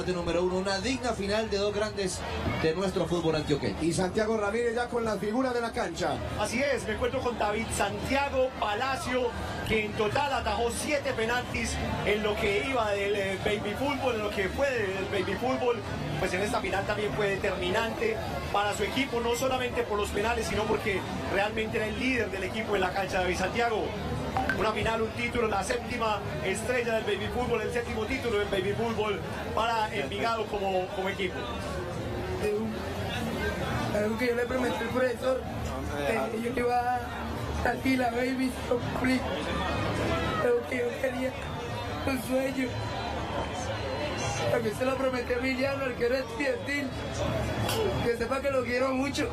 parte número uno. Una digna final de dos grandes de nuestro fútbol antioqueño. Y Santiago Ramírez ya con la figura de la cancha. Así es, me encuentro con David Santiago Palacio, que en total atajó siete penaltis en lo que iba del eh, baby fútbol, en lo que fue del baby fútbol. Pues en esta final también fue determinante para su equipo, no solamente por los penales, sino porque realmente era el líder del equipo en la cancha. David Santiago, una final, un título, la séptima estrella del baby fútbol, el séptimo título del baby fútbol para Envigado como, como equipo. Algo que yo le prometí al profesor, que yo iba a aquí la baby cumplir. Algo que yo quería, un sueño. También se lo prometí a Emiliano, el que era estudiantil, que sepa que lo quiero mucho.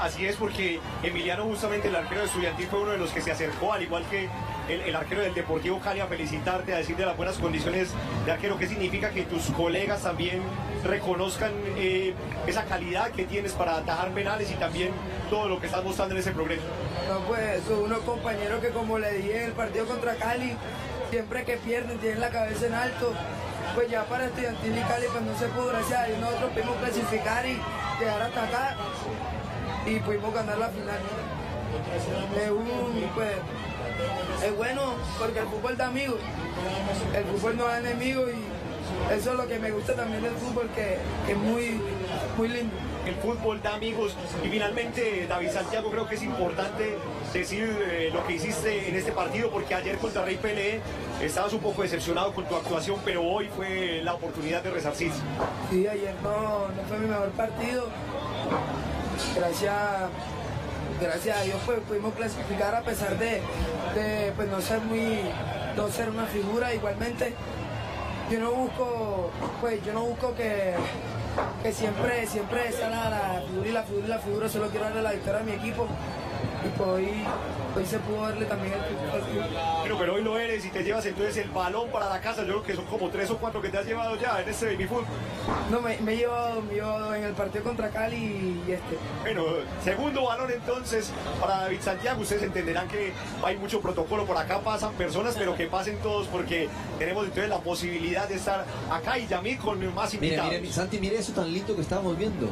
Así es porque Emiliano justamente el arquero de Estudiantil fue uno de los que se acercó, al igual que el, arquero del Deportivo Cali, a felicitarte, a decir de las buenas condiciones de arquero. ¿Qué significa que tus colegas también reconozcan eh, esa calidad que tienes para atajar penales y también todo lo que estás mostrando en ese progreso? No, pues son unos compañeros que como le dije en el partido contra Cali, siempre que pierden tienen la cabeza en alto. Pues ya para Estudiantil y Cali pues no se pudo, gracias a Dios nosotros pudimos clasificar y llegar hasta acá y pudimos ganar la final. Es un, pues, es bueno porque el fútbol da amigos, el fútbol no da enemigos y eso es lo que me gusta también del fútbol, que, que es muy, muy lindo. el fútbol da amigos. Y finalmente, David Santiago, creo que es importante decir eh, lo que hiciste en este partido, porque ayer contra Rey Pelé estabas un poco decepcionado con tu actuación, pero hoy fue la oportunidad de resarcirse. Sí, ayer no, no fue mi mejor partido. Gracias, gracias a Dios pues, pudimos clasificar a pesar de, de, pues, no ser muy, no ser una figura igualmente. Yo no busco, pues yo no busco que, que siempre, siempre sea la, la figura y la figura y la figura, solo quiero darle la victoria a mi equipo. Y pues hoy, hoy se pudo darle también el club. Pero, pero hoy lo eres y te llevas entonces el balón para la casa. Yo creo que son como tres o cuatro que te has llevado ya en ese baby fútbol. No, me, me he llevado, me he llevado en el partido contra Cali y este. Bueno, segundo balón entonces para David Santiago. Ustedes entenderán que hay mucho protocolo. Por acá pasan personas, pero que pasen todos porque tenemos entonces la posibilidad de estar acá y Yamil con más Mire, invitados. mire, Santi, mire eso tan lindo que estábamos viendo.